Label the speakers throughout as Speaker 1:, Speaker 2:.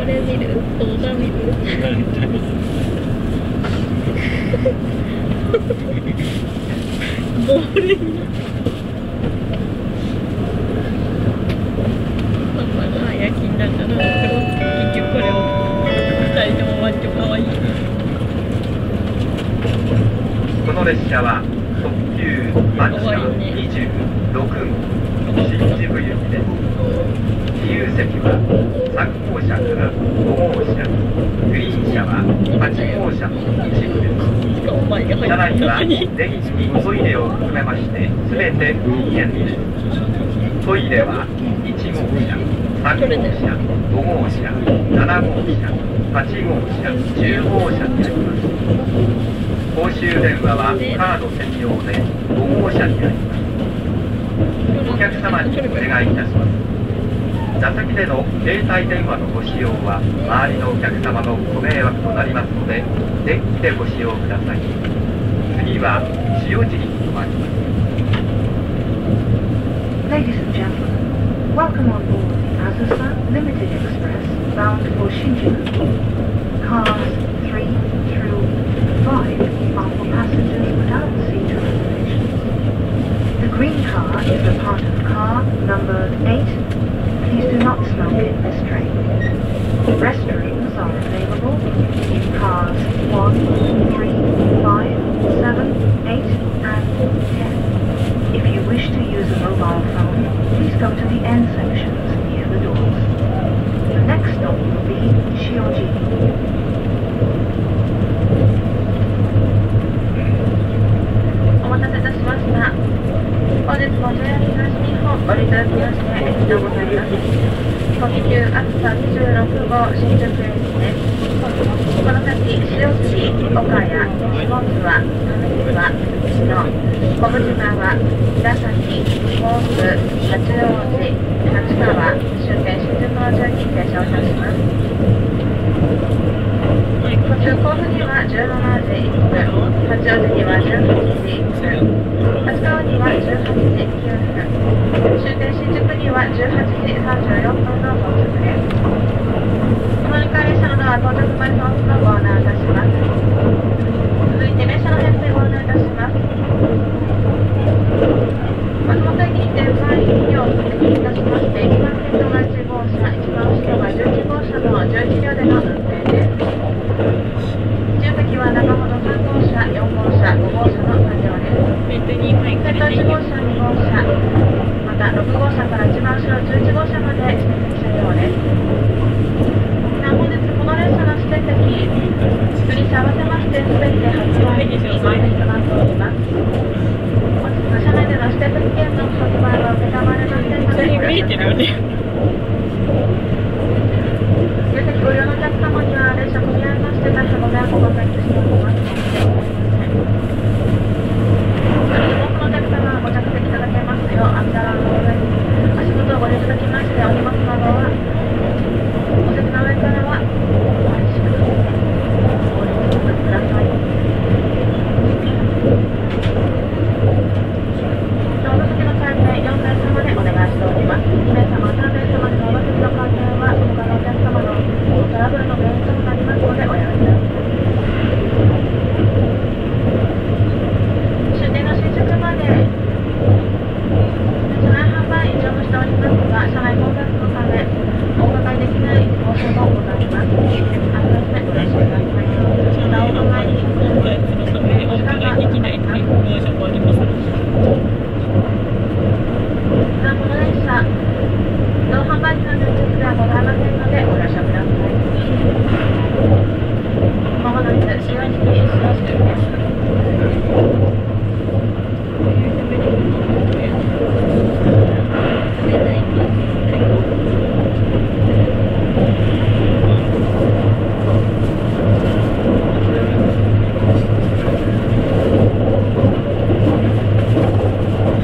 Speaker 1: これ見る動画見るボールにパパが夜勤だから結局これを二人とも割と可愛いい
Speaker 2: この列車は特急マチカ26号新宿行きです。自由席は3号車から5号車グリーン車は8号車の一部です
Speaker 1: しかも前が
Speaker 2: 車内は
Speaker 1: 入って
Speaker 2: 出口にトイレを含めまして全て禁煙ですトイレは1号車3号車5号車7号車8号車10号車にあります公衆電話はカード専用で5号車にありますお客様にお願いいたします。座席での携帯電話のご使用は周りのお客様のご迷惑となりますのでデッキでご使用ください次は塩尻に停まります
Speaker 3: Ladies and gentlemen, welcome on board the Azusa Limited Express bound for Shinjuku. Cars 3 through 5 are for passengers without seat reservations. The green car is a part of car numbered 8. Restrooms are available in cars 1, 3, 5, 7, 8, and 10. If you wish to use a mobile phone, please go to the end sections near the doors. The next stop will be Shioji.
Speaker 4: On せいたしました。だきましてありがとうございます。特急あずさ26号新宿駅です。この先、塩尻、岡谷、下津は、上は、篠、小淵川、平崎、甲府、八王子、立川、終点新宿の順に停車をいたします。途中甲府には17時1分、八王子には18時1分、立川には18時9分、終点新宿には18時34分の到着です。この2回列車のドア到着前ののご案内いたします。続いて列車の編成をご案内いたします。松本駅にて3駅をお席いたしまして、2番線が1号車、1番後ろが11号車の11両での運転号車、また6号車から一番後ろ11号車まで車両です。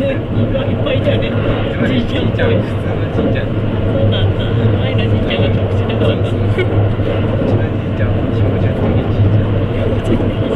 Speaker 4: がい
Speaker 1: っぱいいたよね
Speaker 5: じいちゃんは普通のじいちゃん。
Speaker 1: そうなんだ。前のじいちゃんが特殊だからか。
Speaker 5: うちのじいちゃん。は下じゃないじいちゃん